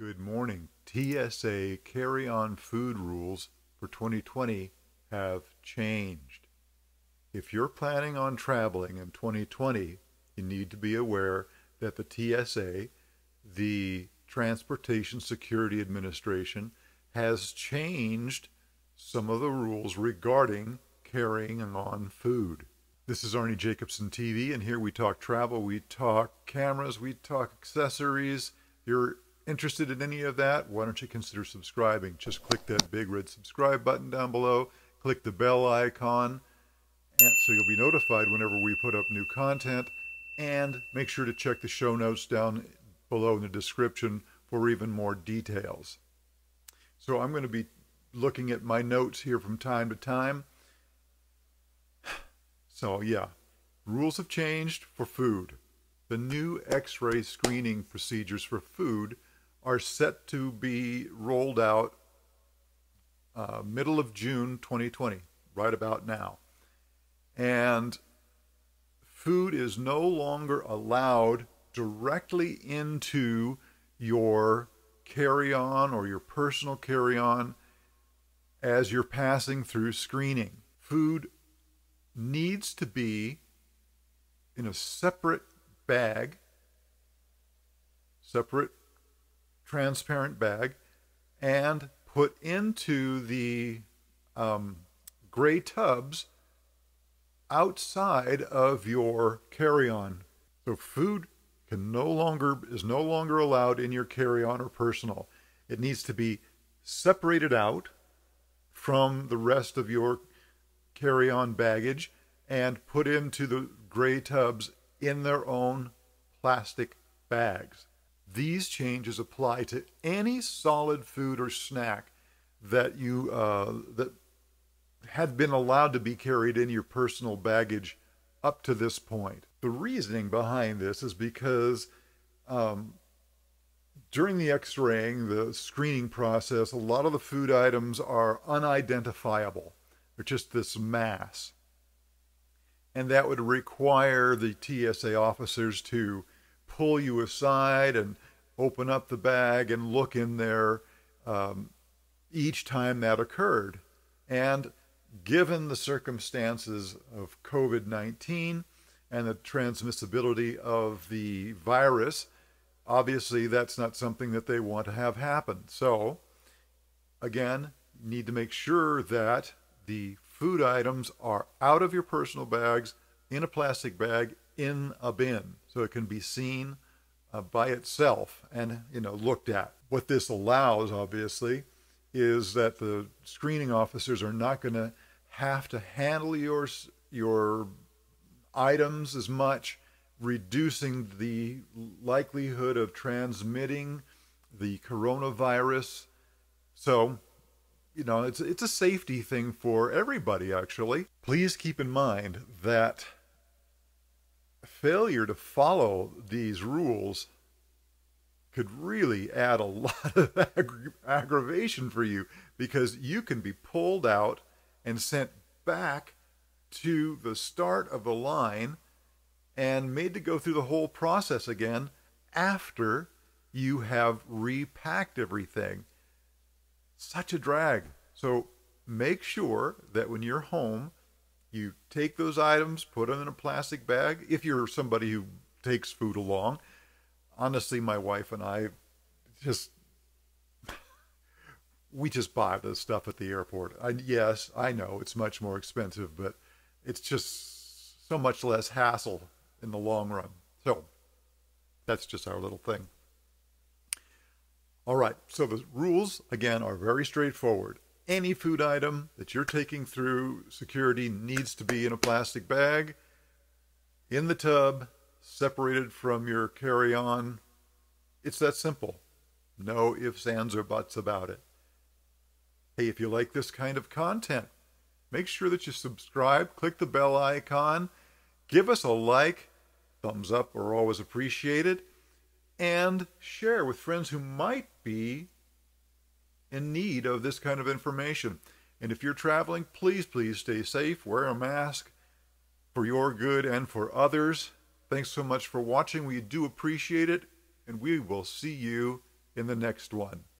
Good morning. TSA carry on food rules for 2020 have changed. If you're planning on traveling in 2020, you need to be aware that the TSA, the Transportation Security Administration, has changed some of the rules regarding carrying on food. This is Arnie Jacobsen TV, and here we talk travel, we talk cameras, we talk accessories. If you're interested in any of that, why don't you consider subscribing? Just click that big red subscribe button down below, click the bell icon, and so you'll be notified whenever we put up new content. And make sure to check the show notes down below in the description for even more details. So I'm going to be looking at my notes here from time to time. So, yeah, rules have changed for food. The new x ray screening procedures for food are set to be rolled out uh, middle of June 2020, right about now. And food is no longer allowed directly into your carry on or your personal carry on as you're passing through screening. Food needs to be in a separate bag, separate transparent bag, and put into the um, gray tubs outside of your carry-on. So food can no longer is no longer allowed in your carry-on or personal. It needs to be separated out from the rest of your carry-on baggage and put into the gray tubs in their own plastic bags. These changes apply to any solid food or snack that you uh, that had been allowed to be carried in your personal baggage up to this point. The reasoning behind this is because um, during the x-raying, the screening process, a lot of the food items are unidentifiable. They're just this mass. And that would require the TSA officers to pull you aside and open up the bag and look in there um, each time that occurred. And given the circumstances of COVID 19 and the transmissibility of the virus, obviously that's not something that they want to have happen. So, again, need to make sure that the food items are out of your personal bags in a plastic bag in a bin so it can be seen uh, by itself and you know looked at. What this allows, obviously, is that the screening officers are not going to have to handle your your items as much, reducing the likelihood of transmitting the coronavirus. So, you know, it's it's a safety thing for everybody actually. Please keep in mind that failure to follow these rules could really add a lot of aggra- aggravation for you because you can be pulled out and sent back to the start of the line and made to go through the whole process again after you have repacked everything. Such a drag. So make sure that when you're home, you take those items, put them in a plastic bag. If you're somebody who takes food along, honestly, my wife and I just we just buy the stuff at the airport. I, yes, I know it's much more expensive, but it's just so much less hassle in the long run. So that's just our little thing. All right, so the rules again are very straightforward any food item that you're taking through security needs to be in a plastic bag, in the tub, separated from your carry on. It's that simple. No ifs, ands, or buts about it. Hey, if you like this kind of content, make sure that you subscribe, click the bell icon, give us a like, thumbs up are always appreciated, and share with friends who might be in need of this kind of information. And if you're traveling, please, please stay safe, wear a mask for your good and for others. Thanks so much for watching. We do appreciate it, and we will see you in the next one.